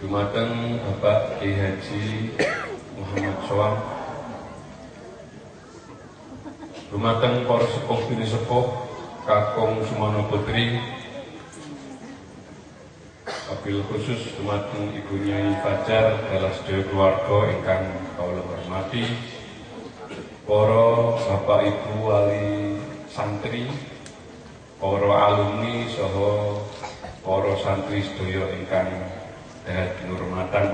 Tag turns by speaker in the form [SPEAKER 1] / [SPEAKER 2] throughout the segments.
[SPEAKER 1] dumateng Bapak Kiai Haji Muhammad Soam dumateng para sepuh bini sepuh kakung Sumono Putri. Wabil khusus dumateng Ibu Nyai Fajar adalah sedaya keluarga ingkang kawula hormati. Para bapak ibu wali santri para alumni saha para santri sedaya ingkang dahat kinurmatan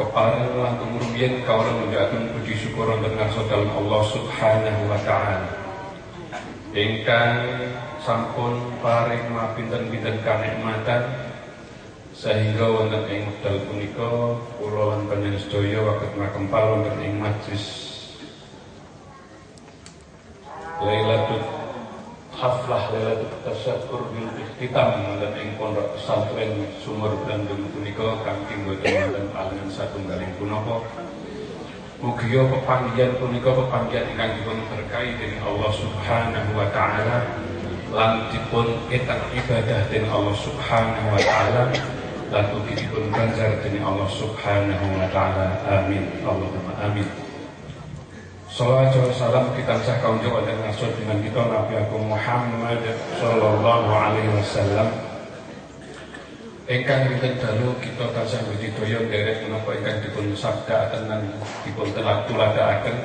[SPEAKER 1] kepareng langkung rumiyin kawula nunjukake puji syukur wonten ngarsa dalem Allah Subhanahu wa taala. Ingkang sampun paring mapinten-pinten kanikmatan sehingga wonten ing wekdal punika kula lan panjenengan sedaya waket makempal wonten ing majlis Lailatul Haflah Lailatul Tasyakur bil Ikhtitam wonten ing pondok pesantren Sumur Bandung punika kanthi boten wonten palingan satunggaling punapa Mugia pepanggian punika pepanggian ingkang dipun berkahi dening Allah Subhanahu wa taala lan dipun etak ibadah dening Allah Subhanahu wa taala lan ugi dipun ganjar dening Allah Subhanahu wa taala. Amin. Allahumma amin. Salawat wa salam kita sah kaunjuk oleh ngasut dengan kita Nabi Agung Muhammad sallallahu alaihi wasallam. Engkang rinten dalu kita tansah budidaya derek menapa ingkang dipun sabdaaken lan dipun tuladakaken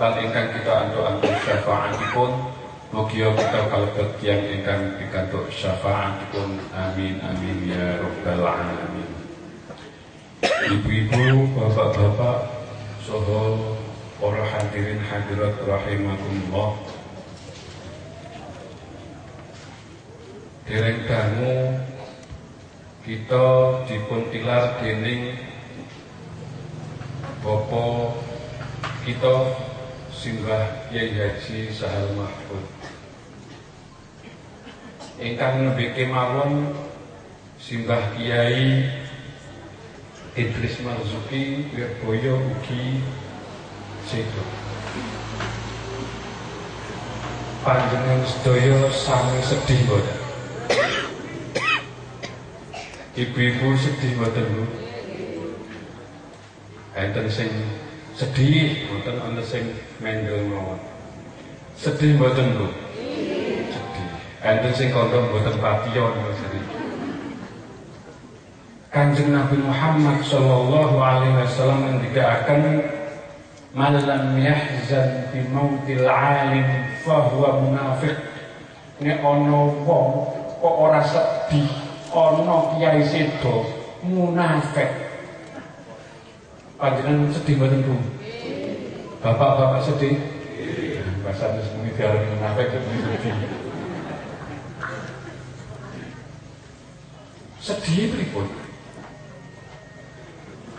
[SPEAKER 1] lan ingkang kita antuk-antuk syafaatipun mugia kita kalebet tiyang ingkang pikantuk syafaatipun. Amin amin ya rabbal alamin. Ibu-ibu, bapak-bapak, soho para hadirin hadirat rahimakumullah. Dereng dangu kita dipun tilar dening Bapak kita Simbah Kiai Haji Sahal Mahfud. Ingkang nembe kemawon Simbah Kiai Idris Marzuki Wirboyo ugi sedo panjenengan sedaya sami sedih boten Ibu-ibu sedih mboten Bu. Enten sing sedih, mboten ana sing mendel mawon. Sedih mboten Bu? Sedih. Enten sing kandha mboten patiya sedih. Kanjeng Nabi Muhammad sallallahu alaihi wasallam ngendikaaken man lam yahzan bi mautil alim fa huwa munafiq. Nek ana wong kok ora sedih ana kiai sedo munafik panjenengan sedih mboten Bu? Bapak-bapak sedih? Bahasa ini diarani munafik sedih pripun?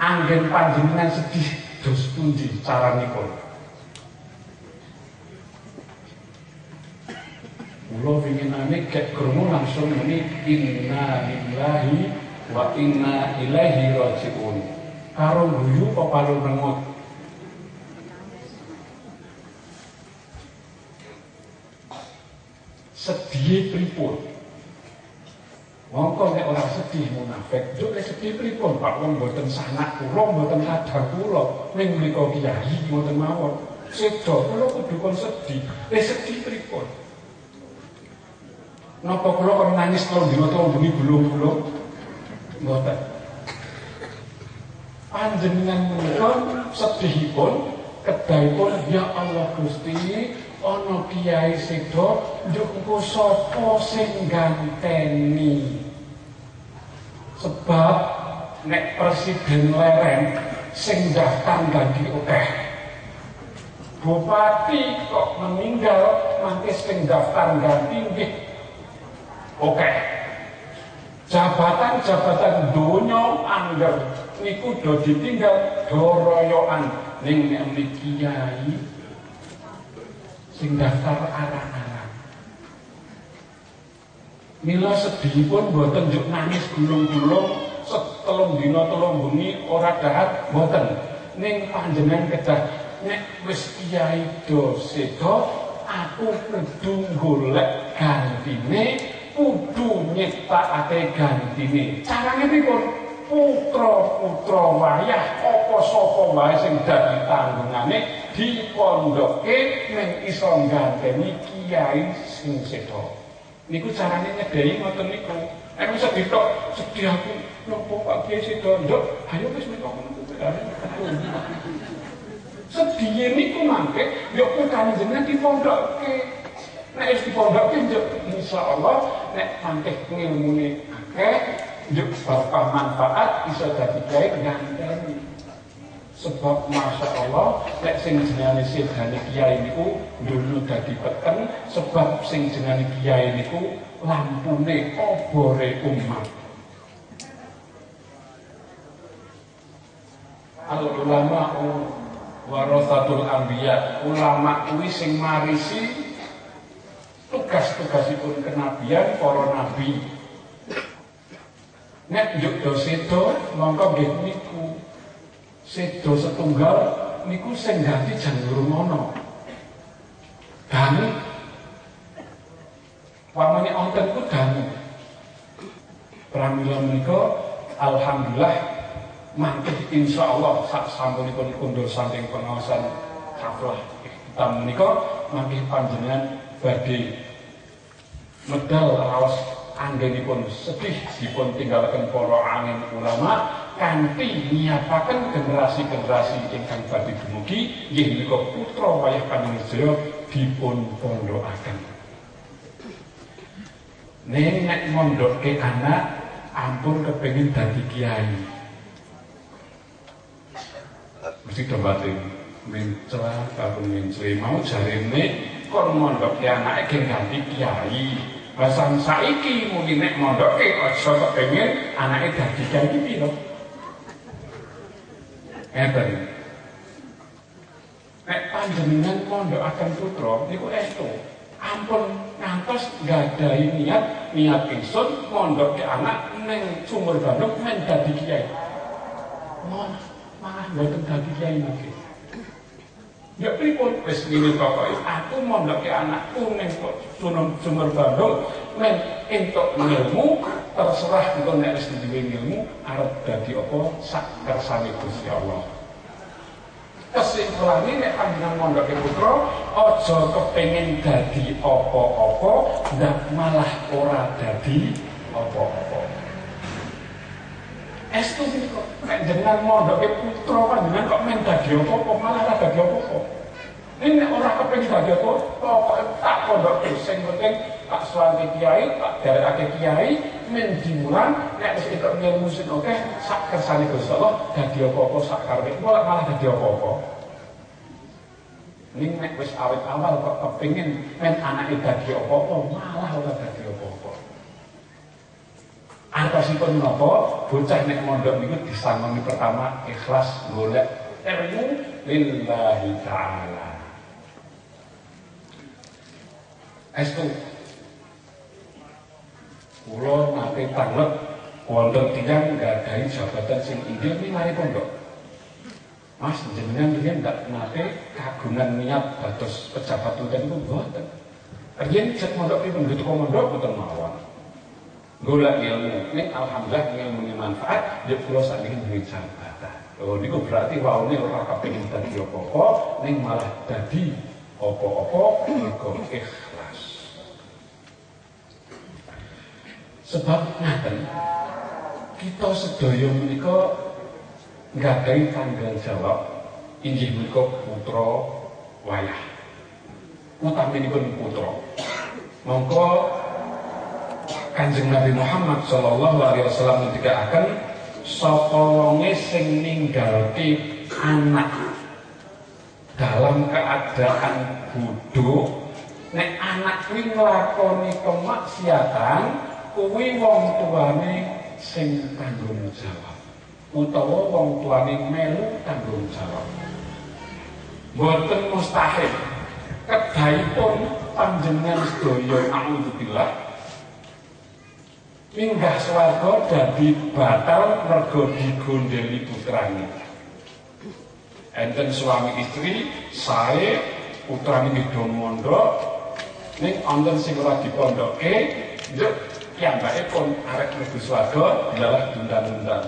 [SPEAKER 1] Anggen panjenengan sedih dos pundi caranipun Kula ingin ane gek krungu langsung muni inna lillahi wa inna ilaihi rajiun. Karo guyu apa palu rengut? Sedih pripun?
[SPEAKER 2] Mongko nek ora sedih munafik, juk nek sedih pripun Pak wong mboten sanak kula, mboten kadang kula, ning mriku kiai mboten mawon. Sedo kula kudu kon sedih. Nek sedih pripun? Napa kula kon nangis kalau dina to bengi bulung-bulung? Mboten. Panjenengan menika sedihipun kedahipun ya Allah Gusti ana kiai sedo njuk engko sapa sing ganteni sebab nek presiden lereng sing daftar ganti akeh bupati kok meninggal nanti sing daftar ganti nggih oke jabatan-jabatan dunia angger niku do ditinggal do royoan ning nek kiai sing daftar arang-arang. Mila sedihipun boten njuk nangis gulung-gulung setelung dina telung bengi ora dahat boten. Ning panjenengan kedah nek wis kiai do sedo aku kudu golek gantine kudu nyiptakake gantine. Carane pripun? putra-putra wayah apa sapa wae sing dadi tanggungane dipondokke ning iso ganteni kiai sing sedo. Niku carane nyedahi ngoten niku. Nek wis ditok sedih aku nopo Pak Kiai sedo nduk, ayo wis menika Sedih niku mangke yo putrane jenengan dipondokke. Nek wis dipondokke yo insyaallah nek mangke ngilmune akeh Yuk bapak manfaat bisa jadi baik nganteni. Sebab Masya Allah, lek sing jenenge sedane kiai niku dulu dadi peten, sebab sing jenenge kiai niku lampune obore umat. Al ulama warasatul anbiya, ulama kuwi sing marisi tugas-tugasipun kenabian para nabi Nek njuk do sedo mongko nggih niku. Sedo setunggal niku sing ganti janur mono. Dani Pamane onten ku dani. Pramila menika alhamdulillah mantep insyaallah sak sampunipun kondo saking pengawasan haflah kita menika mangke panjenengan badhe medal raos anggenipun sedih dipun tinggalkan para angin ulama kanthi nyiapaken generasi-generasi ingkang badhe dumugi nggih menika putra wayah Panjenengan dipun pondokaken. Ning nek mondokke anak ampun kepengin dadi kiai. Mesti do batin mencela karo mencela mau jarene kon mondokke anake gen ganti kiai. Basan saiki muni nek mondoke aja kepengin anake dadi dadi piro. Ngeten. Nek panjenengan mondokaken putra niku estu. Ampun ngantos nggadahi niat niat ingsun mondoke anak ning sumur Bandung men dadi kiai. Mon, malah mboten dadi kiai nggih. Ya pripun wis ngene pokoke aku mondoke anakku ning Sunan Sumber Bandung men entuk ilmu terserah engko nek wis duwe ilmu arep dadi apa sak kersane Gusti Allah. Kesimpulannya nek panjenengan mondoke putra aja kepengin dadi apa-apa ndak malah ora dadi apa-apa. Estu kok nek jenengan mondoke putra panjenengan kok men dadi apa-apa malah ora dadi apa-apa. Ini ora kepengin dadi apa pokoke tak pondoke sing penting tak suwanti kiai, tak derekake kiai men dimulang nek wis ketok ilmu sing oke sak kersane Gusti Allah dadi apa-apa sak karepe malah dadi apa-apa. Ning nek wis awet awal kok kepengin men anake dadi apa-apa malah ora dadi apa-apa. Antasipun menapa bocah nek mondok niku disangoni pertama ikhlas golek ilmu lillahi taala. Estu kula nate tanggep wonten tiyang nggadahi jabatan sing inggil mari pondok. Mas jenengan riyen ndak nate kagungan niat dados pejabat uten itu mboten. Riyen cek mondok pripun gitu mondok mboten mawon. golek ilmu. Ning alhamdulillah ilmu ini manfaat, ya kula sakniki duwe jabatan. Oh niku berarti waune ora kepengin dadi apa-apa, ning malah dadi apa-apa mergo ikhlas. Sebab ngaten kita sedaya menika nggadahi tanggal jawab inggih menika putra wayah. Utaminipun putra. Mongko Kanjeng Nabi Muhammad sallallahu alaihi wasallam ketika akan sapa wonge sing ninggalke anak dalam keadaan bodoh nek anak kuwi nglakoni kemaksiatan kuwi wong tuane sing tanggung jawab utawa wong tuane melu tanggung jawab boten mustahil kedahipun panjenengan sedaya naudzubillah minggah swarga dadi batal mergo digondeli putrane. Enten suami istri sae putrane nggih mondok ning wonten sing ora dipondoke yo piyambake pun arek mlebu swarga dilalah dundang-dundang.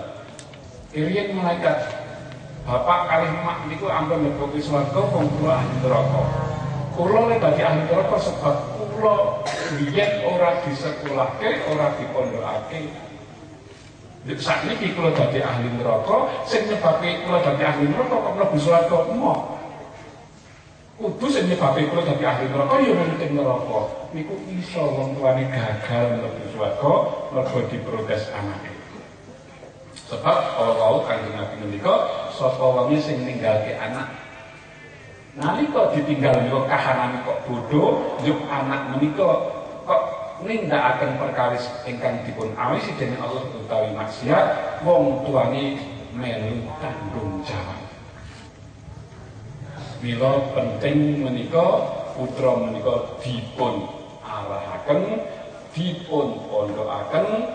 [SPEAKER 2] Kiriyen malaikat Bapak kali mak niku ampun mlebu swarga wong kula ahli neraka. Kula nek dadi ahli neraka sebab kula biyen ora disekolahke, ora dipondokake. Saat ini kula dadi ahli neraka, sing nyebabke kula dadi ahli neraka kok mlebu swarga emoh. Kudu sing nyebabke kula dadi ahli neraka ya mungkin neraka. Niku iso wong tuane gagal mlebu swarga mergo diprotes anake. Sebab kalau kanjeng Nabi ngendika sapa wong sing ninggalke anak nalika ditinggal menika kahanane kok bodoh juk anak menika kok nindakaken perkawis ingkang dipun awisi dening Allah utawi maksiat wong tuane melu tanggung jawab Mila penting menika putra menika dipun arahaken dipun pondokaken.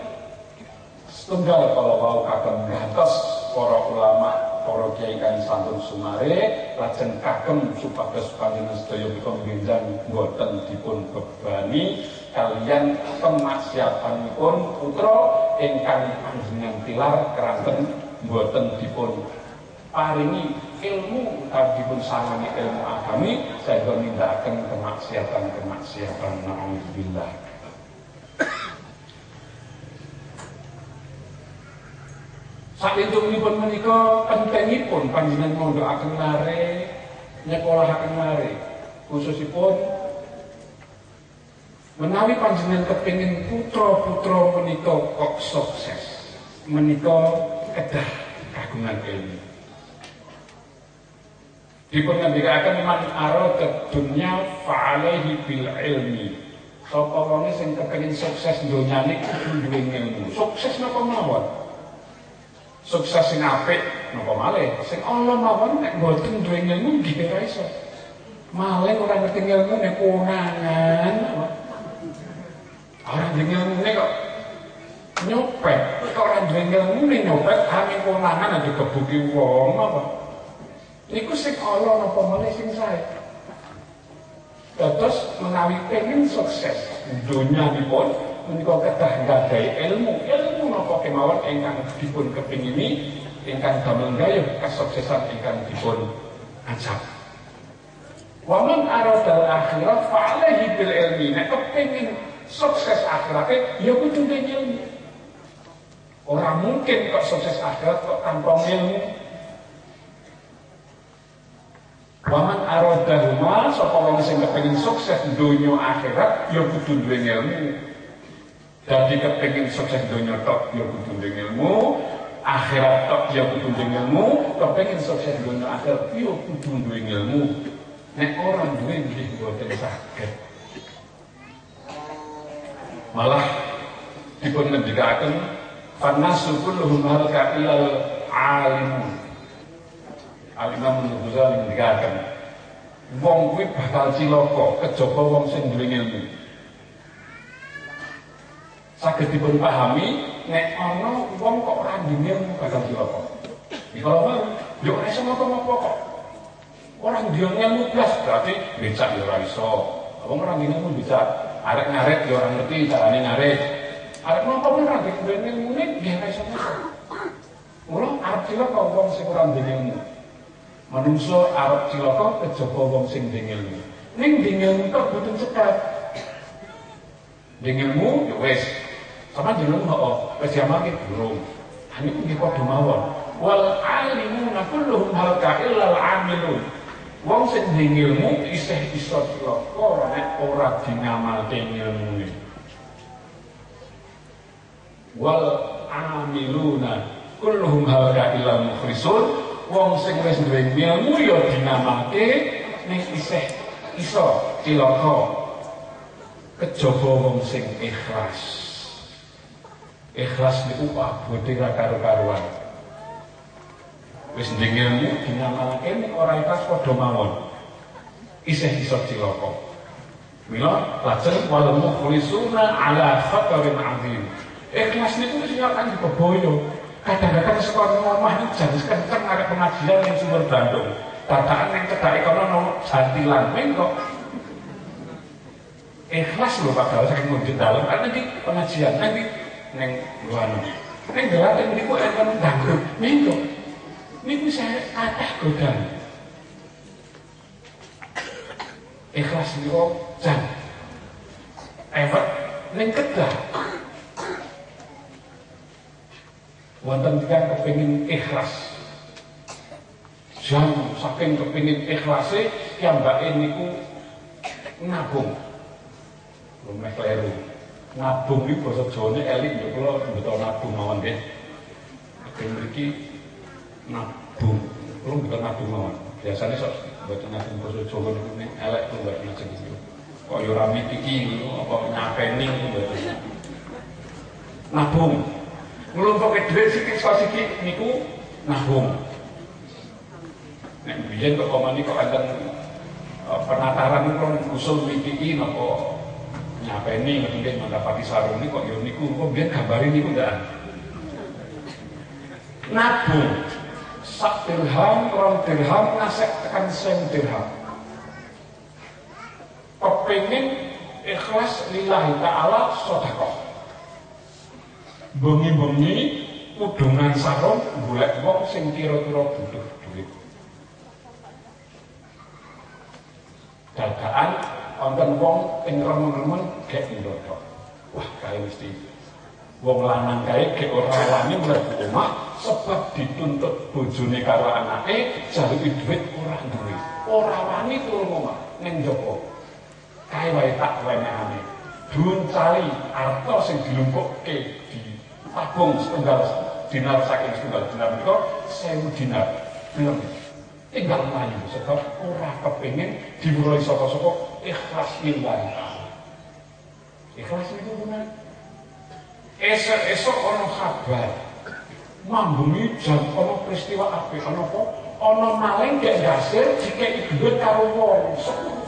[SPEAKER 2] Setunggal kalau mau kagem ngantos para ulama para kiai kang santun sumare lajeng kagem supados panjenengan sedaya menika ngendan boten dipun bebani. Kalian kemaksiatanipun putra ingkang panjenengan tilar keranten boten dipun paringi ilmu tadi pun sangani ilmu agami saya minta akan kemaksiatan kemaksiatan na'udzubillah. Saat itu pun menikah pentingipun panjenengan mondok akan lari nyekolah akan lari khususipun menawi panjenengan kepingin putra-putra menikah kok sukses menikah kedah kagungan ilmu dipun ngendikaken man arada dunya fa'alaihi bil ilmi. Sapa wong sing kepengin sukses donyane kudu duwe ilmu. Sukses napa mawon? Sukses sing apik napa malih? Sing Allah mawon nek mboten duwe ilmu nggih ora iso. Malih ora ngerti ilmu nek konangan orang duwe ilmu kok nyopet. Kok ora duwe nyopet kami konangan ada kebuki wong apa niku sing Allah napa malih sing sae. Terus menawi pengen sukses dunia dipun menika kedah nggadahi ilmu. Ilmu napa kemawon ingkang dipun kepingini ingkang damel gayuh kesuksesan ingkang dipun ajab wa man aradal akhirah fa alaihi bil ilmi. Nek kepengin sukses akhiratnya ya kudu ilmu. Orang mungkin kok sukses akhirat kok tanpa ilmu Waman aradahuma sapa wong sing kepengin sukses donya akhirat ya kudu duwe ilmu. Dadi kepengin sukses donya tok ya kudu duwe ilmu, akhirat tok ya kudu duwe ilmu, kepengin sukses donya akhirat ya kudu duwe ilmu. Nek ora duwe nggih boten saged. Malah dipun ngendikaken fanasu kulluhum halka ilal alimun. Al-Imam Al-Ghazali ngendikaken wong kuwi bakal cilaka kejaba wong sing duwe ilmu. Saged dipun pahami nek ana wong kok ora duwe ilmu bakal cilaka. Iku apa? Yo ora iso ngopo-ngopo kok. Ora duwe ilmu blas berarti becak yo ora iso. Wong ora ilmu becak arek ngaret yo ora ngerti carane ngaret. Arep napa ora nek duwe ilmune nggih ora iso. Mula arep cilaka wong sing ora duwe ilmu. Manungsa arep cilaka kejaba wong sing duwe ilmu. Ning duwe ilmu kok boten cepat. Duwe ilmu ya wis. Sama jeneng kok wis diamalke durung. Ini nggih padha mawon. Wal alimuna kulluhum halka illa al amilun. Wong sing duwe ilmu isih iso cilaka nek ora dinamalke ilmune. Wal amiluna kulluhum halka illa mukhlisun. Wong sing wis duwe ilmu ya dinamake ning isih iso cilaka. Kejaba wong sing ikhlas. Ikhlas niku abote ra karo-karuan. Wis ndengilmu dinamalake ning ora ikhlas padha mawon. Isih iso cilaka. Mila lajeng wal mukhlisuna ala khatarin azim. Ikhlas niku wis nyakan dibeboyo. Kadang-kadang sekolah ngomah itu jadi kenceng ada pengajian yang sumber Bandung. Tataan yang cedai kono no jantilan kok. Ikhlas lho Pak Gawas saking ngunjuk dalam. Kan nanti pengajian nanti neng luar neng gelatin niku enten dangdut niku niku saya kathah godang ikhlas niku jan. Efek neng kedah Buatan tiga kepingin ikhlas. Jam saking kepingin ikhlasnya, yang mbak ini ku nabung. Belum kleru. Nabung ini bahasa Jawa elit, ya kalau betul nabung mawon deh. Kepingin mereka nabung. Belum betul nabung mawon. Biasanya sok betul nabung bahasa Jawa ini elek tuh buat macam itu. Kok ya yurami rame iki apa nyapeni. Nabung nglumpuke dhuwit sikit-sikit niku nabung. Nek biyen kok omani kok enten penataran kok usul mitiki napa nyapeni ngerti mendapati sarung ini kok yo niku. Kok biyen gambare niku ndak? Nabung. Sak dirham rong dirham ngasek tekan sen dirham. Kepingin ikhlas lillahi ta'ala sodakoh bengi-bengi udungan sarung golek wong sing kira-kira butuh duit dagaan wonten wong ing remen-remen gek ndodok. Wah, kae mesti wong lanang kae gek ora wani mlebu omah sebab dituntut bojone karo anake jaluki dhuwit ora duwe. Ora wani turu omah ning njaba. Kae wae tak wenehane. Duncali arta sing dilumpukke di tabung setunggal dinar saking setunggal dinar menika 1000 dinar. Belum tinggal mlayu sebab ora kepengin dimulai saka-saka ikhlas ta'ala. Ikhlas itu benar. Esok-esok ono kabar. Mambungi jam ono peristiwa apa? Ono apa? Ono maling gak dasir jika duit karo wong.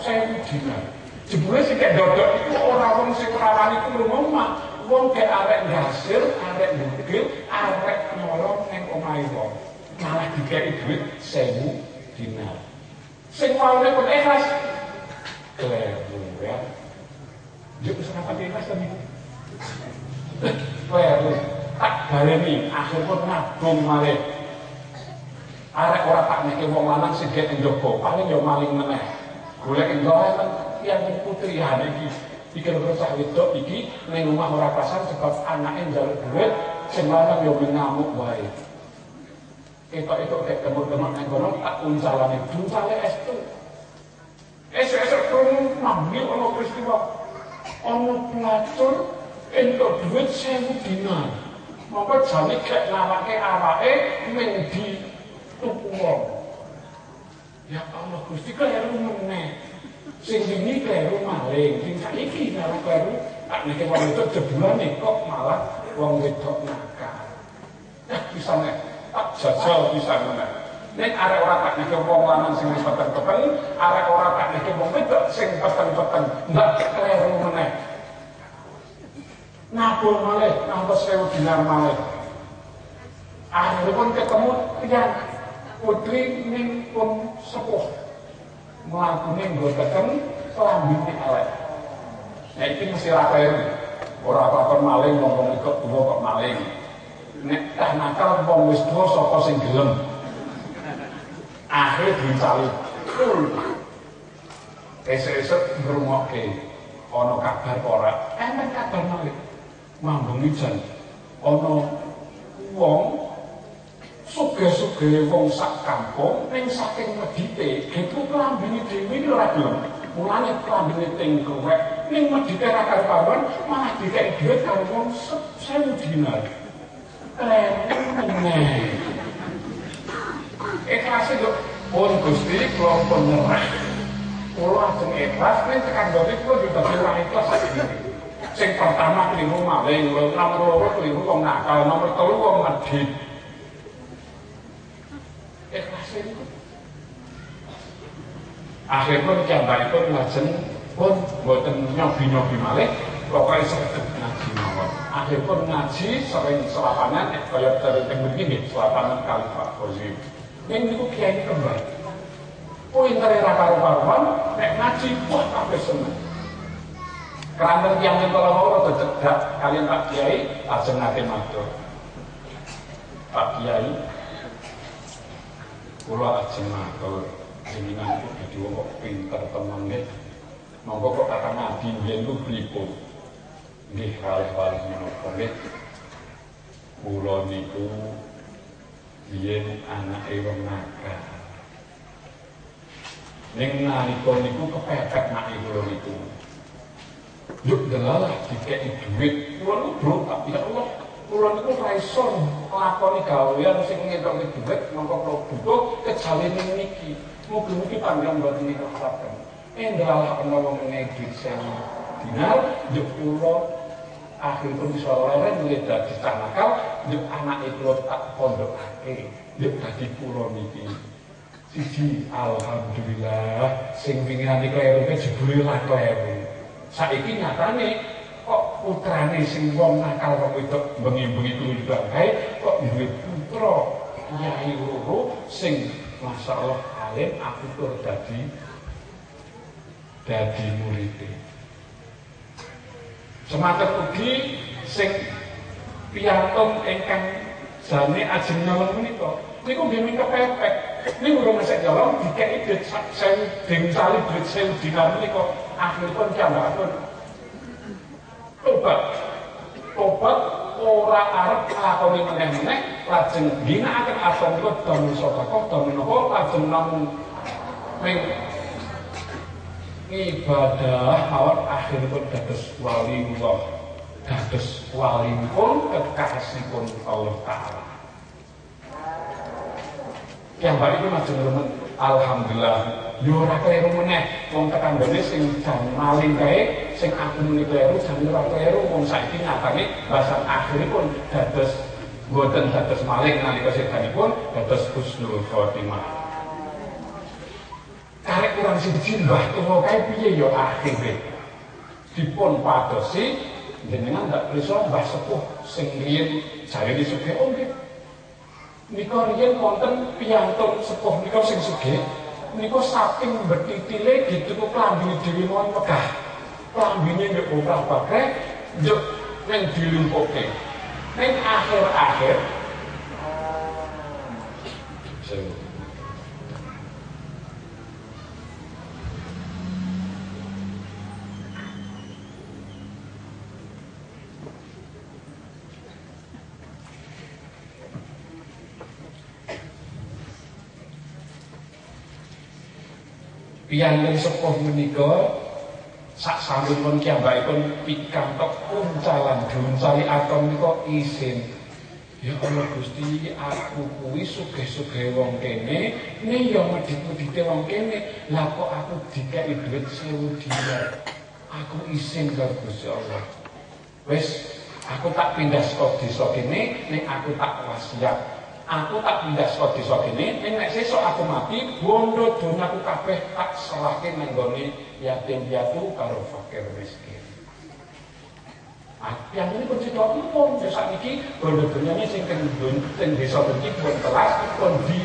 [SPEAKER 2] Saya dinar. Jebule sing kayak dodok itu orang wong sing ora wani ku ngomong wong kayak arek dasir, arek bugil, arek nolong ning omahe wong. Malah dikei duit 1000 dinar. Sing maune pun ikhlas. Kleru ya. Juk wis rapati ikhlas tadi. Kleru. Tak baleni akhir pun nabung malih. Arek ora tak neke wong lanang gek njaba, paling yo maling meneh. Golek endoe kan yang putri ya iki. Iki lho cah wedok iki ning omah ora pasan sebab anake njaluk duit, sing lanang yo ngamuk wae. Ketok-ketok kayak temur-temur yang kono tak uncalane, uncale estu. Esok-esok kono manggil ono peristiwa. Ono pelacur, entuk duit sewu dinar. Maka jane kayak nawake awake ning di tuku. Ya Allah, Gusti kleru meneh. Sing ini kleru maling, sing saiki karo kleru tak nek wong itu jebulane kok malah wong wedok nakal. Ya bisa nek tak jajal bisa meneh. Nek arek ora tak nek wong lanang sing wis peteng-peteng, arek ora tak nek wong wedok sing peteng-peteng, ndak kleru meneh. Nabung malih, ngantos sewu dinar malih. Akhirnya pun ketemu yang putri ning pun sepuh. Melakukan nggotaken kelambine elek. Nah iki mesti ra kleru. Ora apa maling wong ikut tuwa kok maling. Nek tak nakal wong wis tuwa sapa sing gelem. Akhir dicali. Esuk-esuk ngrungokke ana kabar ora. Emen kabar malih. Mambung ijan ana wong suge-suge wong sak kampung ning saking medite gitu klambine dhewe ora gelem. Mulane klambine ting kruwek ning medite ra karuan malah dikek dhuwit karo wong sewu dinar. Ikhlas itu pun Gusti kula pun nyerah. Kula ajeng ikhlas ning tekan gone kula juga ora ikhlas iki. Sing pertama keliru maling, nomor loro keliru wong nakal, nomor telu wong medhit. Akhiripun pun lajeng pun boten nyobi-nyobi malih, pokoknya saged ngaji mawon. Akhiripun ngaji sering selapanan kaya dari teng mriki nggih selapanan kali Pak Fauzi. Ning niku kiai kembar. Pintere ra karo-karuan nek ngaji wah kabeh seneng. Keranten yang kalau mau rada cedak kalian Pak Kiai lajeng nate matur. Pak Kiai kula ajeng matur jenengan wong kok pinter tenan nggih. Monggo kok kata nabi yen ku pripun? Nggih kalih-kalih menapa nggih. Kula niku biyen anake wong nakal. Ning nalika niku kepepet nake kula niku. Yuk delalah dikei duit. Kula niku tapi ya Allah, kula niku ora iso nglakoni gawean sing ngetok duit mongko kula butuh kejawen niki. Mugi-mugi panjenengan mboten niku harapken. Endah ana wong ngedit sing dinar, yuk kula akhir pun bisa leren mulai dadi nakal yuk anak itu tak pondokake yuk dadi kula niki siji alhamdulillah sing pingine kleru ke jebule lah kleru saiki nyatane putrane sing wong nakal kok wedok bengi-bengi kuwi kae kok duwe putra yai loro sing masyaallah alim aku tur dadi dadi muridé Semangat ugi sing piantun ingkang jane ajeng nyalon menika. Niku nggih ming kepepet. Niku urung mesek nyalon dikeki duit sewu ding salib duit sewu dinar menika akhiripun piyambakipun tobat. Tobat ora arep nglakoni meneh-meneh lajeng ginakaken asmanipun damel sedekah damel napa lajeng namung ming ibadah awal akhiripun dados wali Allah dados wali pun kekasihipun Allah Ta'ala yang baik itu masih Alhamdulillah. Yo ora kleru meneh. Wong tetanggane sing jan maling kae sing aku muni kleru jan ora kleru wong saiki nyatane bahasan akhiripun dados boten dados maling nalika sedanipun dados husnul khotimah. Karek kurang siji mbah tuwa kae piye ya akhire dipun padosi jenengan ndak bisa mbah sepuh sing riyen jarene sugih oh nggih nika riyen wonten piyantun sepuh nika sing sugih. Nika saking betitile gitu klambi dhewe mon megah. Klambine nek ora pakai njuk ning dilumpuke ning akhir-akhir piyambak sepuh menika sak sampun kiambakipun pikantuk uncalan duncali atom menika isin Ya Allah Gusti aku kuwi sugih-sugih wong kene ne ya medhit-medhite wong kene lah kok aku dikai dhuwit 1000 dinar aku isin karo Gusti Allah. Wis aku tak pindah saka desa kene ning aku tak wasiat aku tak pindah saka desa kene ning nek sesuk aku mati bondo donyaku kabeh tak serahke nang gone yatim piatu karo fakir miskin. Yang ini pun cerita pun saat ini bondo donyane sing teng teng desa iki pun telas pun di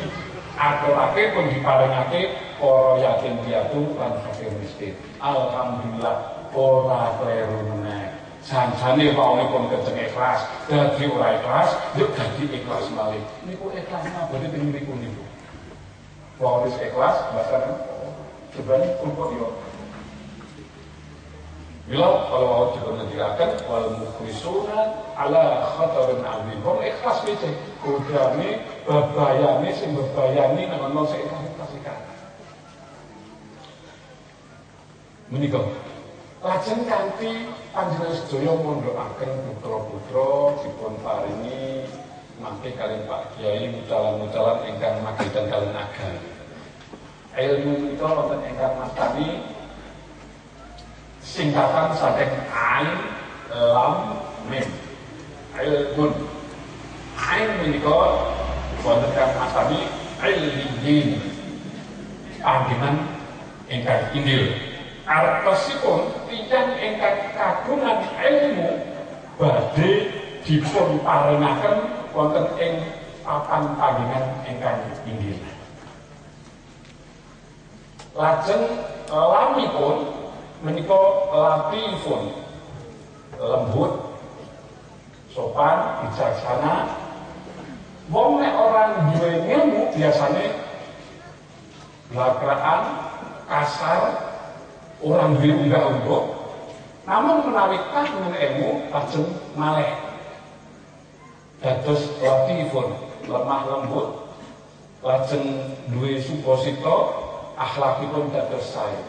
[SPEAKER 2] aturake pun diparengake para yatim piatu lan fakir miskin. Alhamdulillah ora kleru meneh Janjane pun kenceng ikhlas, dadi ora ikhlas, yuk dadi ikhlas malih. Niku ikhlas mabune teng mriku niku. Wong wis ikhlas, bahkan sebenarnya kumpul yo. Bila kalau mau menjadikan wal mukhlisuna ala khatarin azim. Wong ikhlas piye? Udane bebayane sing bebayani nang ono sing ikhlas ikhlas ikhlas. Lajeng kanthi panjenengan sedaya mondhokaken putra-putra dipun paringi mangke kalian Pak Kiai mucalan-mucalan ingkang magetan kalian agama. Ilmu itu wonten ingkang mastani singkatan saking ain lam mim. Ilmun. Ain menika wonten kang mastani ilmin. Panggilan ingkang inggil artosipun tiyang ingkang kagungan ilmu badhe dipun paringaken wonten ing papan panggilan ingkang inggil. Lajeng lamipun menika lapifun lembut sopan bijaksana wong nek orang duwe ilmu biasane lakraan kasar orang duwe unggah ungguh namun menawi dengan ilmu lajeng maleh dados latifun lemah lembut. Lajeng duwe suposito akhlakipun dados sae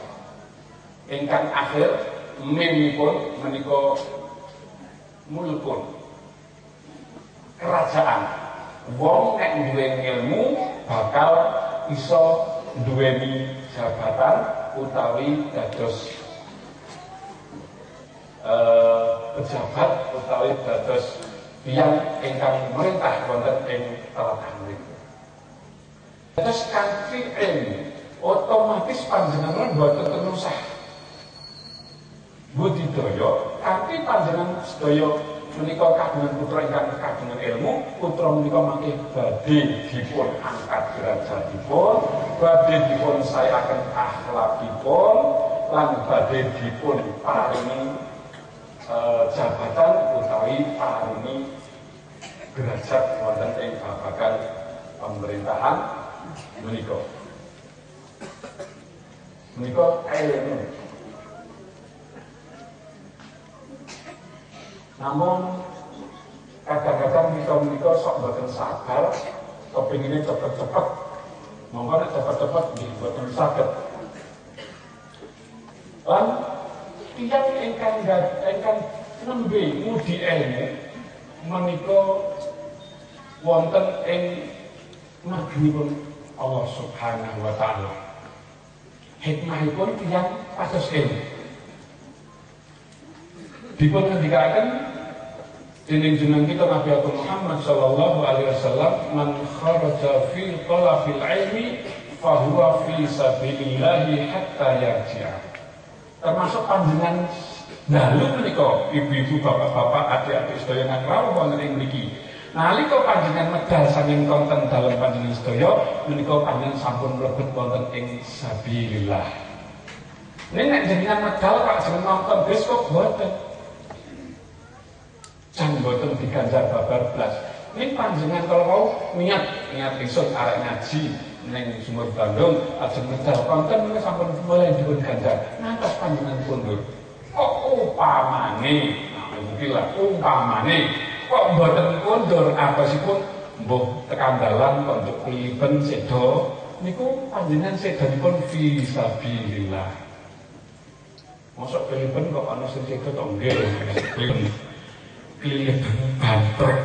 [SPEAKER 2] ingkang akhir mimipun menika mulkun kerajaan. Wong nek duwe ilmu bakal iso duweni jabatan utawi dados uh, pejabat utawi dados yang ingkang merintah wonten ing tlatah mriku. Dados kanthi otomatis panjenengan boten tenusah. Budidaya kanthi panjenengan sedaya menika kagungan putra ingkang kagungan ilmu, putra menika mangke badhe dipun angkat derajatipun, badhe dipun sayaken akhlakipun lan badhe dipun paringi e, jabatan utawi paringi derajat wonten ing babagan pemerintahan menika. Menika ilmu Namun kadang-kadang kita menika sok boten sabar, kepinginnya cepet-cepet, monggo cepet-cepet di boten sakit. Lan tiang engkang engkang nembe ngudi ilmu menika wonten ing maghnipun Allah Subhanahu wa taala. Hikmahipun tiang pasos ilmu dipun ngendikaken dening jeneng kita Nabi Muhammad sallallahu alaihi wasallam man kharaja fi talafil ilmi fahuwa fi sabilillah hatta yarji'a. Termasuk panjenengan dalu menika ibu-ibu bapak-bapak adik-adik sedaya ngrawuh wonten ing mriki. Nalika panjenengan medal saking konten dalam panjenengan sedaya menika panjenengan sampun mlebet wonten ing sabilillah. Nek jenengan medal Pak jenengan nonton besok boten Jan boten diganjar babar blas. Ini panjenengan kalau mau niat niat besok arek ngaji neng sumur Bandung ajeng medal konten ini sampun mulai dipun ganjar. Ngantos panjenengan kundur. Kok upamane, nah upamane kok boten kundur apa sih pun mbuh tekan dalan untuk kliben sedo niku panjenengan sedonipun fi sabilillah. Mosok kliben kok ana sing sedo to nggih kliben pilih bantrek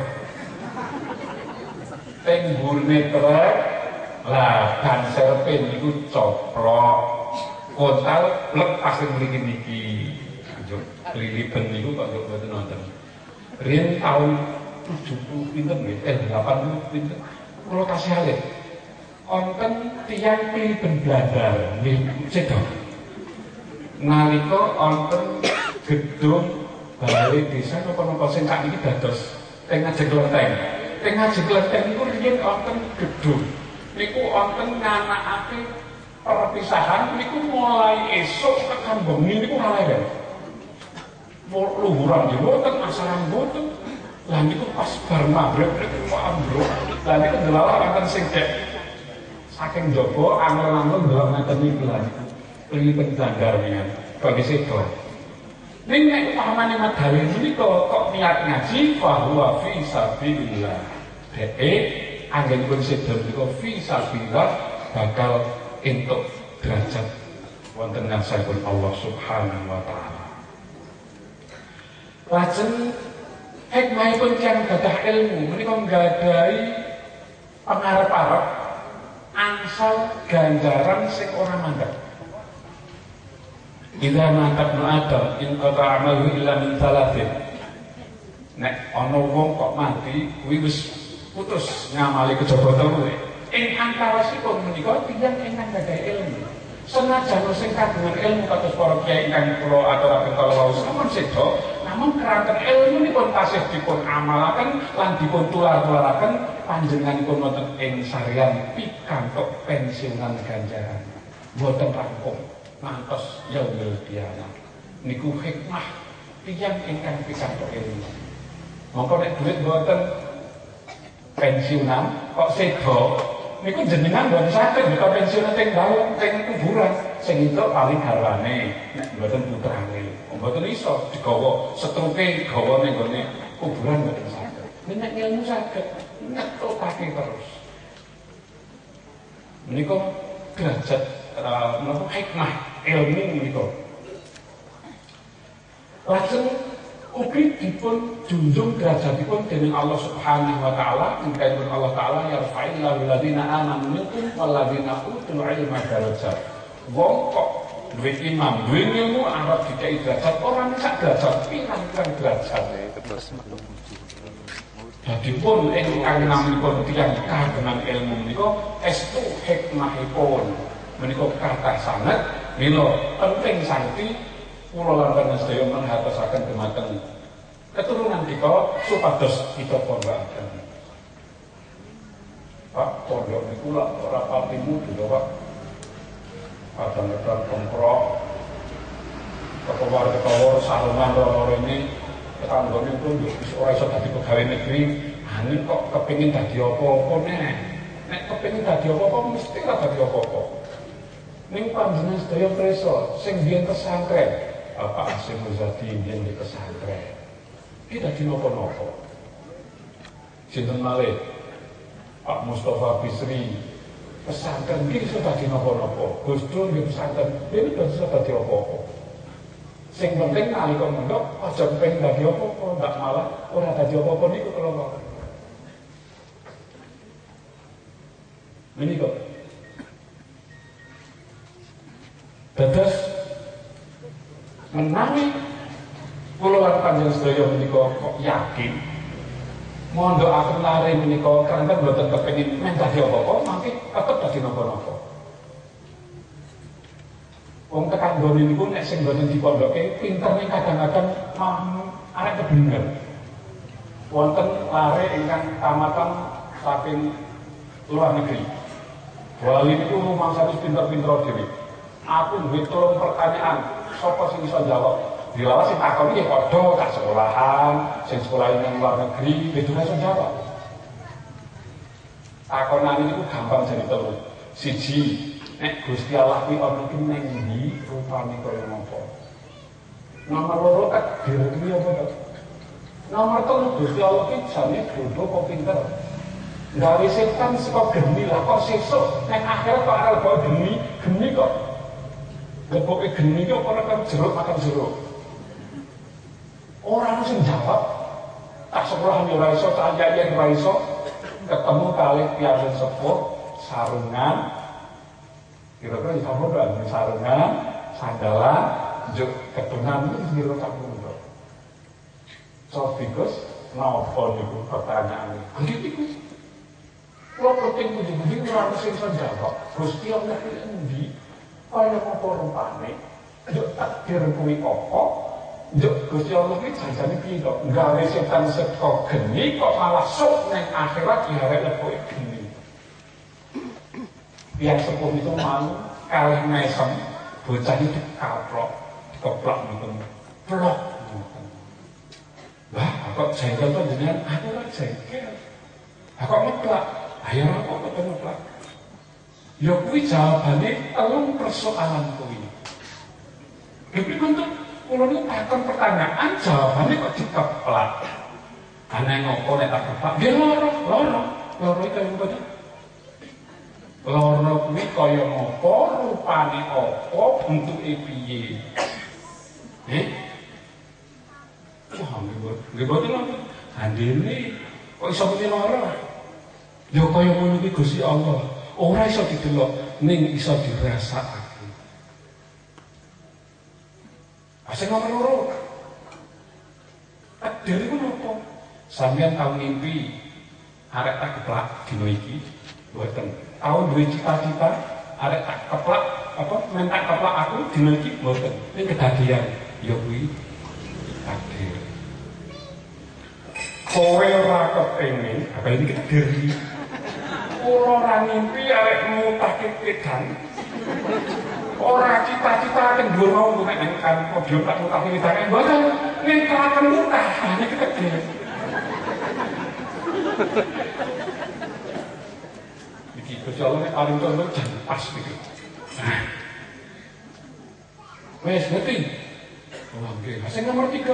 [SPEAKER 2] teng burne trek lah ban serpin itu coplok kontal lepas yang mriki niki anjuk kelilipan niku kok yo boten nonton. Riyen tahun 70 pinten nggih? Eh 80 pinten. Kula kasih alih. Wonten tiyang pilipen bladar nggih cedok nalika wonten gedung balai desa nopo-nopo sing sak iki dados teng ngajeng klenteng. Teng ngajeng klenteng niku riyen wonten gedung. Niku wonten nganakake perpisahan niku mulai esuk tekan bengi niku halal. luhuran di boten, asaran boten. Lah niku pas bar maghrib niku ambruk. Lah niku delala wonten sing dek saking jaba angel-angel ndelok ngeten iki lah niku. Pripun dandar niku bagi sedo. Ning nek pamane madhawe menika kok niat ngaji bahwa fi sabilillah. Deke anggenipun sedo niku fi sabilillah bakal entuk derajat wonten ngarsipun Allah Subhanahu wa taala. Lajeng hikmahipun tiyang gadah ilmu menika nggadahi pangarep-arep angsal ganjaran sing ora mandek. Idza mata ibnu Adam in qata amalu illa min thalathin. Nek ana wong kok mati kuwi wis putus ngamali kejaba telu. Ing antarasipun menika tiyang ingkang gadah ilmu. Senajan sing kagungan ilmu kados para kiai ingkang kula aturaken kala wau sampun sedo, namun keranten ilmu nipun tasih dipun amalaken lan dipun tular-tularaken panjenenganipun wonten ing sarian pikantuk pensiunan ganjaran. Boten rampung ngantos yaumil kiamat. Niku hikmah tiyang ingkang pikantuk ilmu. Mongko nek duit boten pensiunan kok sedo niku jenengan mboten saged buka pensiun teng dalem teng kuburan sing itu paling garwane nek mboten putrane mboten iso digawa setruke gawa ning gone kuburan mboten saged nek ilmu saged ngetokake terus menika derajat menapa hikmah ilmu menika lajeng ugi dipun junjung derajatipun dening Allah Subhanahu wa taala ingkang Allah taala yarfa'illahu alladziina aamanu minkum walladzina utul ilma darajat. Wong kok duwe imam, duwe ilmu arep dikai derajat ora sak derajat pirang-pirang derajat. Jadi pun ingkang naminipun tiyang kagungan ilmu menika estu hikmahipun menika kathah sanget mila penting kula lan panjenengan menghatosaken dumateng keturunan kita supados kita pondhaken. Pak pondok niku lak ora pati mudu to, Pak. Kadang-kadang kongkrok ketawar-ketawar sarungan loro ini tetanggane pun wis ora iso dadi pegawai negeri, ane kok kepengin dadi apa-apa nek. Nek kepengin dadi apa-apa mesti ora dadi apa-apa. Ning panjenengan sedaya preso sing biyen pesantren, Bapak Asim Muzadi biyen di pesantren. Kita di nopo-nopo. Sinten malih Pak Mustafa Bisri pesantren iki sudah di nopo-nopo. Gus Dur di pesantren ini sudah dadi apa-apa. Sing penting nalika mondok aja pengen dadi apa-apa, ndak malah ora dadi apa-apa niku kok. Ini kok. Dados menangi kula lan panjenengan sedaya menika kok yakin mondok aku lari menika karena mboten kepengin men dadi apa-apa mangke tetep dadi napa-napa. Wong tekan gone niku nek sing mboten dipondoke pinterne kadang-kadang mah arek keblinger. Wonten lare ingkang tamatan saking luar negeri. Wali niku mangsane pinter-pinter dhewe. Aku duwe tolong pertanyaan, sapa sing iso jawab? Dilala sing takon iki padha tak sekolahan, sing sekolah ning luar negeri, itu iso jawab. Takonan niku gampang jadi telu. Siji, nek Gusti Allah kuwi ana ki ning ndi, rupane kaya napa. Nomor loro takdir kuwi apa to? Nomor telu Gusti Allah ki jane bodoh kok pinter. Gawe setan saka geni lah kok sesuk nek akhir kok arep bawa geni, geni kok Geboke geni kok ora kan jeruk makan jeruk. Orang sing jawab tak sekolah ora iso, tak yayan ora iso, ketemu kali piasan sepuh sarungan. Kira-kira di kamu kan sarungan sandalan juk ketunan itu kira kamu untuk so tikus nopo niku pertanyaan ini? Begitu kalau penting budi-budi orang sing jawab. Gusti Allah endi kaya apa rupane? Juk takdir kuwi apa? Juk Gusti Allah iki janjane piye to? Gawe setan seko geni kok malah sok ning akhirat diharap kowe geni. Yang sepuh itu malu kalah mesem bocah itu kaprok keplak gitu plok kok jengkel panjenengan aku ora jengkel. Lah kok ngeplak? Ayo kok kok ngeplak. Ya kuwi jawabane telung persoalan kuwi. Tapi untuk kula niku takon pertanyaan jawabane kok dikeplak. Aneh ngopo nek tak keplak? Ya loro, loro. Loro itu yang bener. Loro kuwi kaya ngopo, rupane apa, bentuke piye. Eh? Wah, nggih boten napa. Andene kok iso muni lara? Ya kaya ngono iki Gusti Allah. Ora iso didelok, ning iso dirasakake. Asing nomor loro. Takdir iku napa? Sampeyan tau ngimpi arek tak keplak dino iki? Boten. Tau duwe cita-cita arek tak keplak apa mentak keplak aku dino iki? Boten. Ning kedadian ya kuwi takdir. Kowe ora kepengin, apa ini kita sepuluh orang mimpi arek mutahke pedang. orang cita-cita teng dhuwur mau nek nang kan kok tak mutahke yang mboten. Ning kaken mutah niki gede. Iki kejalane paling contoh jan pas niki. Wes ngerti. Oh nggih, sing nomor 3.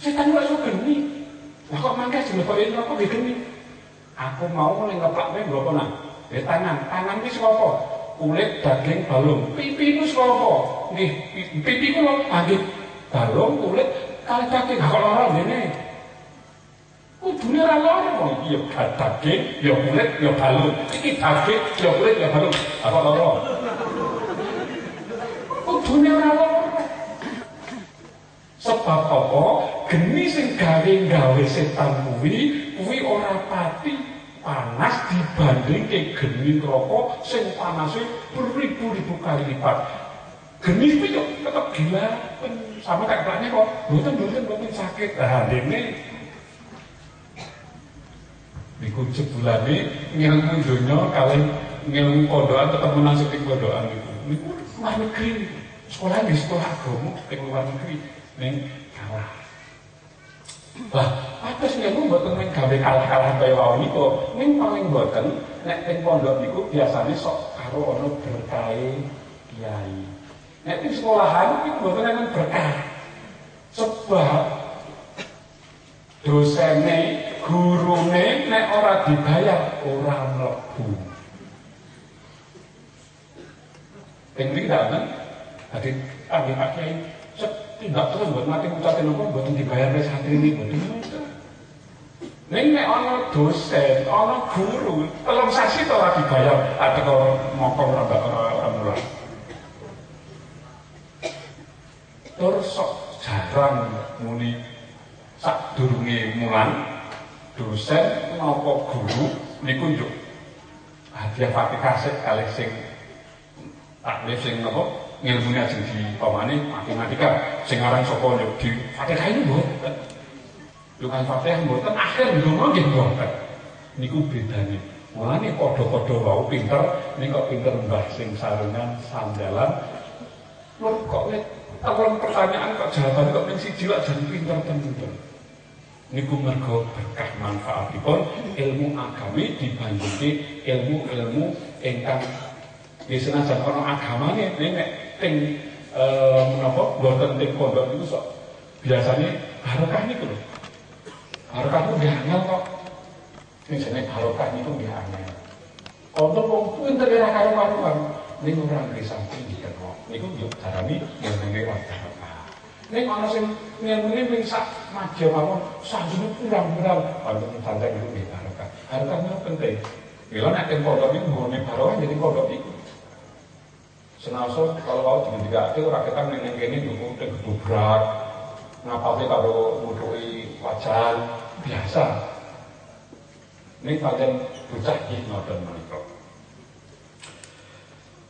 [SPEAKER 2] Setan gak suka geni. Lah kok mangkas jenenge kok ini kok geni. Aku mau ning nggo apa nang? Eh tangan, tangan ki sapa? Kulit, daging, balung. Pipi ku sapa? Nggih, pipi ku lho nggih. Balung, kulit, kali daging. Kok lara ngene? Kudune ora lara kok iki ya daging, ya kulit, ya balung. Iki daging, ya kulit, ya balung. Apa lara? Kudune ora lara. Sebab apa? Geni sing gawe-gawe setan kuwi kuwi ora pati panas dibanding geni neraka sing panase beribu-ribu kali lipat. Geni yo tetep gila sama kayak pelaknya kok. Mboten mboten mboten sakit. Lah dene niku jebulane ngilmu donya kalian ngilmu pondokan tetep menang sing pondokan niku. Niku luar negeri. Sekolah di sekolah agama ing luar negeri ning kalah. Lah, atus niku mboten ning gawe kalah-kalah kaya wau niku, ning paling mboten nek ing pondok niku biasane sok karo ana berkahe kiai. Nek ing sekolahan iki mboten ana berkah. Sebab dosene, gurune nek ora dibayar ora mlebu. Ing mriki kan Dadi kangge Pak Kiai tindak terus buat mati ngucapin nopo buat dibayar oleh santri ini buat Neng nek ana dosen, ana guru, telung sasi to ora dibayar, ada kok mokong ora mbak ora. Tur sok jarang muni sak durunge mulan dosen napa guru niku njuk hadiah Fatihah sik kalih sing taklif sing napa ajeng di pamane matematika sing aran sapa yo di Fatihah ini mboten. Lho kan Fatihah mboten akhir ndonga nggih mboten. Niku bedane. Mulane padha-padha wau pinter, ning kok pinter mbah sing sarungan sandalan. Lho kok nek awal pertanyaan kok jawaban kok ning siji lak jan pinter tenan. Niku mergo berkah manfaatipun ilmu agami dibandingke ilmu-ilmu ingkang di senajan ana agamane nek ting eh menapa boten ting pondok itu sok biasanya barokah niku lho. Barokah itu nggih angel kok. Sing jenenge barokah niku nggih angel. Untuk wong pinter ora karo karuan ning ora nggih sampe diterima. Niku yo darani ngene barokah. Ning ana sing ngene ping sak maja mawon sanjune kurang-kurang wonten santai niku nggih barokah. Barokah niku penting. Bila nek pondok niku nggone barokah jadi pondok niku Senaso kalau mau digendikake ora ketan ning kene ndukung teng gebrak. Ngapake karo nutuki wajan biasa. Ini kalian bocah iki ngoten menika.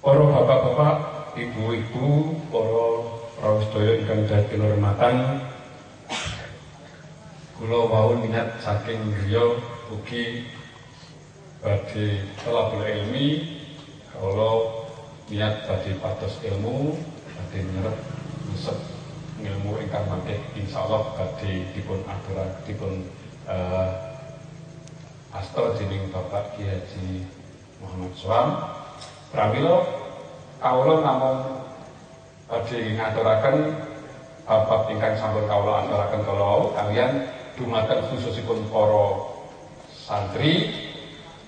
[SPEAKER 2] Para bapak-bapak, ibu-ibu, para sedaya ingkang dadi hormatan, kula wau niat saking griya ugi badhe telabul ilmi kalau niat badhe patos ilmu badhe nyerep nyesep ilmu ingkang mangke insyaallah badhe dipun aturaken dipun uh, asta dening Bapak Kiai Haji Muhammad Suam. Pramila kawula namung badhe ngaturaken bapak ingkang sampun kawula aturaken kala kalian dumateng khususipun para santri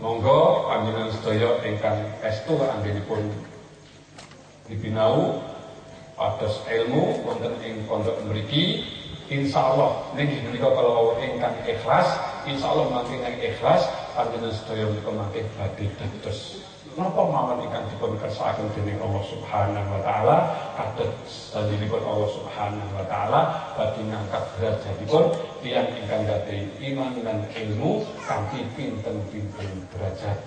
[SPEAKER 2] monggo panjenengan sedaya ingkang estu anggenipun dibinau atas ilmu wonten ing pondok mriki insyaallah niki menika kalau ingkang ikhlas insyaallah mangke ing ikhlas panjenengan sedaya menika mangke badhe dados. Napa mawon ingkang dipun kersakaken dening Allah Subhanahu wa taala? Kados salibipun Allah Subhanahu wa taala badhe ngangkat derajatipun tiyang ingkang gadhahi iman dan ilmu kanthi pinten-pinten derajat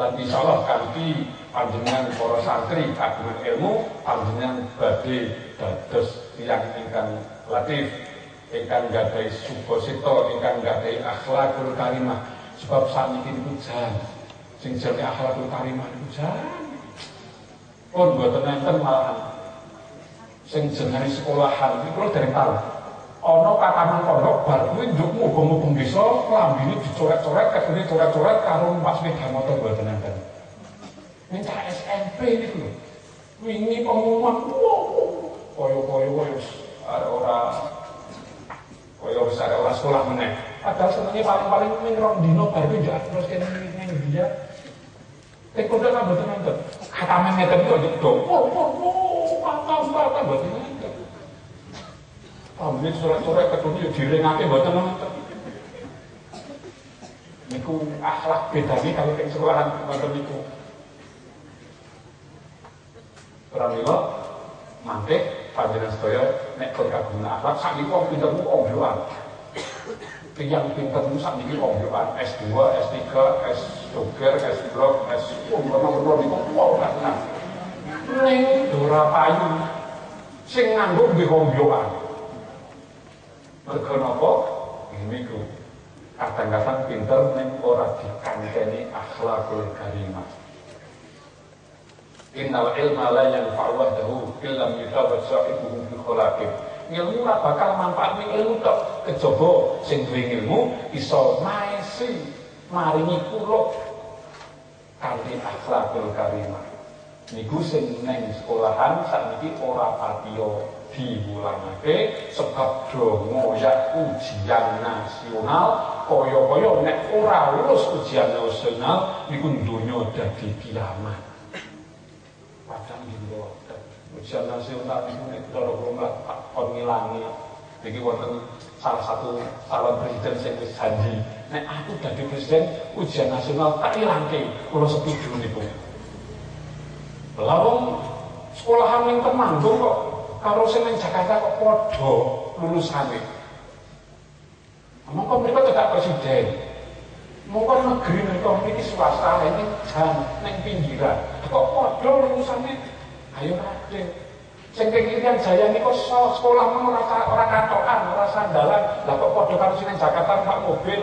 [SPEAKER 2] dan insya Allah kanthi panjenengan para santri kagungan ilmu panjenengan badhe dados tiyang ingkang latif ingkang gadhahi suposito ingkang gadhahi akhlakul karimah. Sebab sakniki niku jan sing jenenge akhlakul karimah niku jan. Pun boten enten malahan. Sing jenenge sekolahan kula dereng tahu ana kataman pondok bar kuwi njuk mubeng-mubeng desa klambine dicoret-coret kadene coret-coret karo numpak sepeda motor mboten enten. Minta SMP niku lho. Wingi pengumuman koyo-koyo wis ora koyo wis ora sekolah meneh. Padahal senenge paling-paling ming rong dino bar kuwi njuk terus kene ning dia. Tek pondok kan mboten enten. Kataman ngeten kok njuk dong. Oh, oh, oh, mantap, mboten Amin surat-surat ketemu direngake mboten nonton. Niku akhlak bedane kalau ke sekolahan ngoten niku. Pramila mangke panjenengan sedaya nek kon kagungan akhlak sak niku wong pinter ku ongloan. Tiyang pinter ku sak niki ongloan S2, S3, S Doger, S Blok, S umrono-umrono niku tenan. Ning Dora Payu sing nganggo nggih ongloan. Mergo napa? Niku kadang-kadang pinter ning ora dikanteni akhlakul karimah. Innal ilma la yanfa'u wahdahu illa yutabat sahibuhu bi khalaqin. Ilmu ora bakal manfaat ning ilmu tok, kejaba sing duwe ilmu iso maesi maringi kula kanthi akhlakul karimah. Niku sing neng sekolahan sakniki ora patiya diwulangake sebab do ngoyak ujian nasional kaya-kaya nek ora lulus ujian nasional niku donya dadi kiamat. Padahal nggih ujian nasional niku nek cara kula kon ngilangi iki wonten salah satu calon presiden sing wis janji nek aku dadi presiden ujian nasional tak ilangke kula setuju niku. Lawang sekolahan ning Temanggung kok karo sing ning Jakarta kok padha lulusane. Mongko mereka tidak presiden. Mongko negeri mereka memiliki swasta ini jan ning pinggiran. Kok padha lulusane? Ayo raden. Sing kekirian jaya niku sekolah men ora katokan, ora sandalan. Lah kok padha karo sing Jakarta numpak mobil.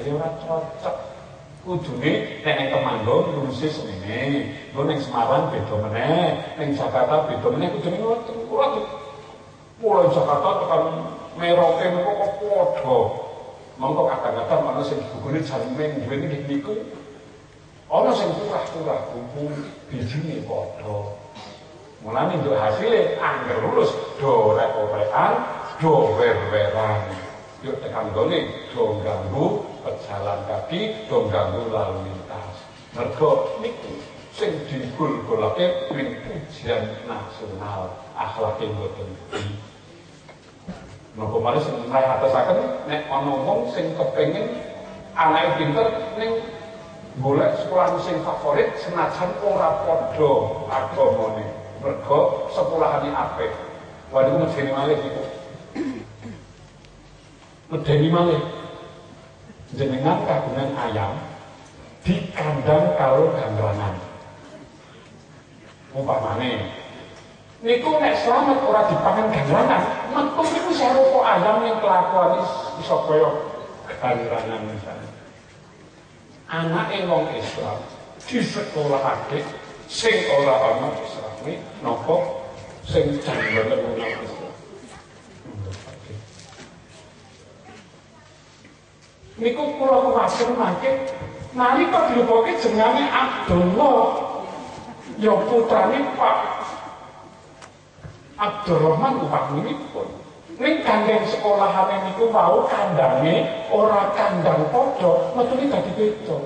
[SPEAKER 2] Ayo ora cocok. Kudune nek ning Temanggung luluse semene, nggo ning Semarang beda meneh, ning Jakarta beda meneh kudune ngoten. Ora mulai Jakarta tekan Merauke niku kok padha. Mongko kadang-kadang ana sing bukune jamin duwe niki niku. Ana sing kurah-kurah buku bijine padha. Mulane nduk hasile angger lulus do rek-rekan, do wer-weran. Yuk tekan gone do ganggu pejalan kaki, do ganggu lalu lintas. Mergo niku sing digul-gulake ning ujian nasional akhlake mboten iki. Napa mari sing mrih atesaken nek ana wong sing kepengin anake pinter ning golek sekolah sing favorit senajan ora padha agamane. Mergo sekolahane apik. Waduh medeni malih iku. Medeni malih. Jenengan kagungan ayam di kandang karo gangrangan. Umpamane niku nek selamat ora dipangan gangrangan, metu niku serupa ayam yang kelakuan iso kaya gangrangan misalnya. Anake wong Islam di sekolahake sing ora ana Islami napa sing jangan mengenal Islam. Niku kula kuwatir mangke nalika dilupoke jenenge Abdullah ya putrane Pak Abdurrahman upamipun ning kandheng sekolahane niku mau kandange ora kandang padha metune dadi beda.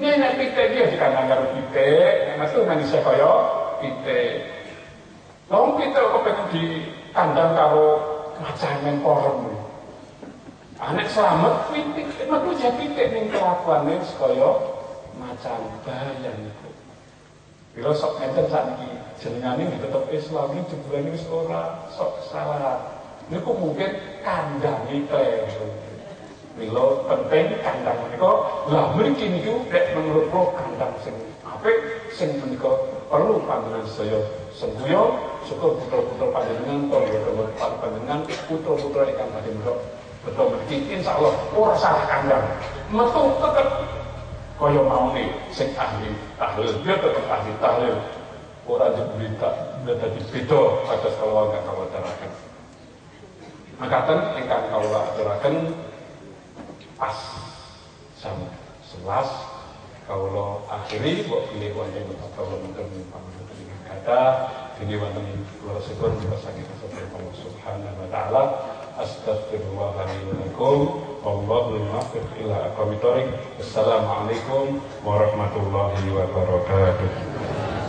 [SPEAKER 2] Nek pitik iki dikandang karo pitik? Metu manusia kaya pitik. Lalu kita kepengen di kandang karo macamen porong Anak selamat pitik, metu jadi pitik ning kelakuane kaya macan bayan iku. Bila sok ngeten sakniki jenengane tetep Islam iki jebulane wis ora sok salah. Niku mungkin kandange kleru. Milo penting kandang menika lah mriki niku nek menurut kula kandang sing apik sing menika perlu panjenengan saya sembuyo syukur putra-putra panjenengan tangga panjenengan putra-putra badhe menika betul mriki insyaallah ora salah kandang. Metu tetep. Kaya nih sing ahli tahlil. Dia tetep ahli tahlil. Ora berita dadi beda atas kalau enggak kawataraken makaten ingkang kawula aturaken pas jam 11 kawula akhiri buat pilih wonten kawula mungkin dengan kata ini wonten kula syukur kita Allah subhanahu wa ta'ala Astaghfirullahaladzim. Wallahul muwaffiq ila aqwamit Assalamualaikum warahmatullahi wabarakatuh